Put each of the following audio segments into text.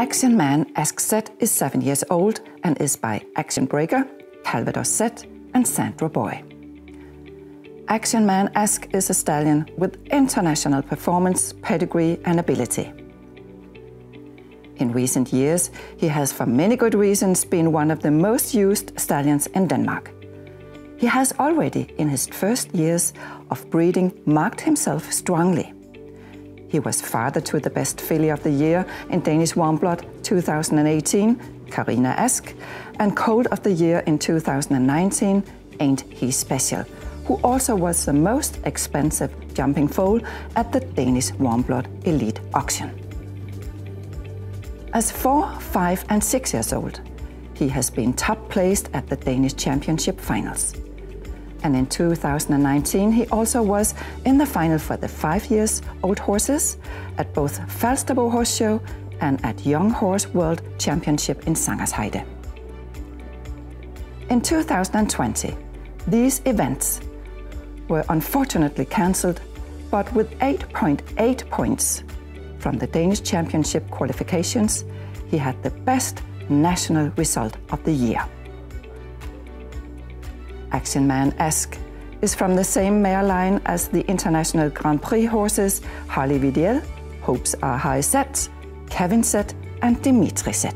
Action Man Ask Z is seven years old and is by Action Breaker, Calvados Z, and Sandro Boy. Action Man Ask is a stallion with international performance, pedigree, and ability. In recent years, he has, for many good reasons, been one of the most used stallions in Denmark. He has already, in his first years of breeding, marked himself strongly. He was father to the best filly of the year in Danish Warmblood 2018, Karina Ask, and colt of the year in 2019, Ain't He Special, who also was the most expensive jumping foal at the Danish Warmblood Elite auction. As four, five, and six years old, he has been top placed at the Danish Championship finals. And in 2019, he also was in the final for the five years old horses at both Falsterbo Horse Show and at Young Horse World Championship in Zangersheide. In 2020, these events were unfortunately cancelled, but with 8.8 points from the Danish Championship qualifications, he had the best national result of the year. Action Man Ask is from the same mare line as the international Grand Prix horses Harley VDL, Hopes Are High Z, Kevin Z, and Dimitri Z.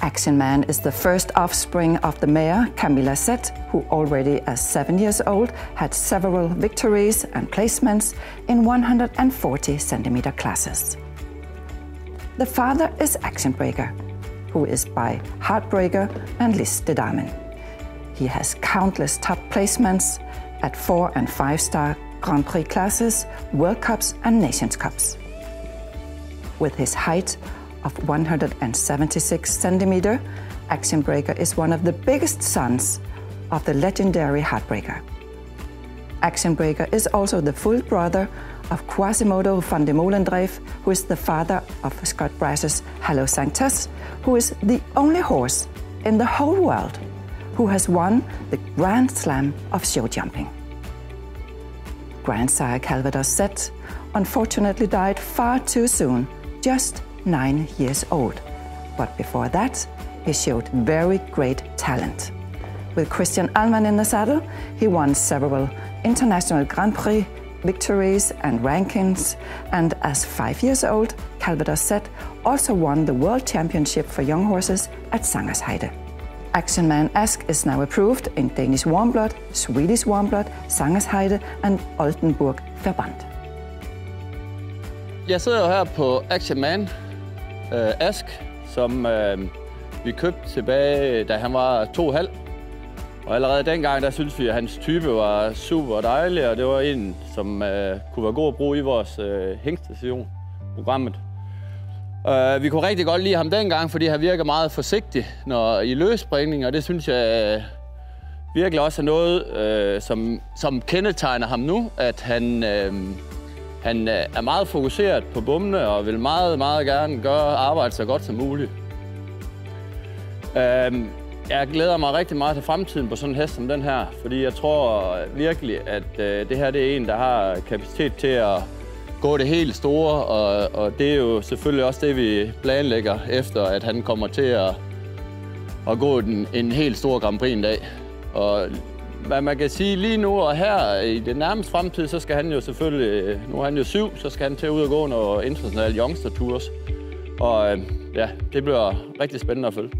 Action Man is the first offspring of the mare Camilla Z, who already as seven years old had several victories and placements in 140 centimeter classes. The father is Action Breaker, who is by Heartbreaker and Liste Damen. He has countless top placements at four and five star Grand Prix classes, World Cups, and Nations Cups. With his height of 176 centimeter, Action Breaker is one of the biggest sons of the legendary Heartbreaker. Action Breaker is also the full brother of Quasimodo van de Molendreef, who is the father of Scott Brash's Hello Sanctos, who is the only horse in the whole world who has won the Grand Slam of show jumping. Grandsire Calvados Z unfortunately died far too soon, just nine years old. But before that, he showed very great talent. With Christian Ahlmann in the saddle, he won several international Grand Prix victories and rankings, and as five years old, Calvados Z also won the World Championship for Young Horses at Zangersheide. Action Man Ask is now approved in Danish Warmblood, Swedish Warmblood, Sangersheide and Oldenburg Verband. Jeg sidder her på Action Man uh, Ask, som uh, vi købte tilbage, da han var to halv. Og allerede dengang, der synes vi, at hans type var super dejlig, og det var en, som uh, kunne være god at bruge i vores uh, hængstation, programmet. Uh, vi kunne rigtig godt lide ham dengang, fordi han virker meget forsigtig når, i løsbringning, og det synes jeg uh, virkelig også er noget, uh, som, som kendetegner ham nu, at han, uh, han er meget fokuseret på bummene og vil meget, meget gerne gøre arbejdet så godt som muligt. Uh, jeg glæder mig rigtig meget til fremtiden på sådan en hest som den her, fordi jeg tror virkelig, at uh, det her det er en, der har kapacitet til at gå det helt store, og, og det er jo selvfølgelig også det, vi planlægger efter, at han kommer til at, at gå den, en helt stor Grand Prix en dag. Og hvad man kan sige lige nu og her i det nærmeste fremtid, så skal han jo selvfølgelig, nu er han jo syv, så skal han til at ud og gå nogle internationale youngster tours. Og øh, ja, det bliver rigtig spændende at følge.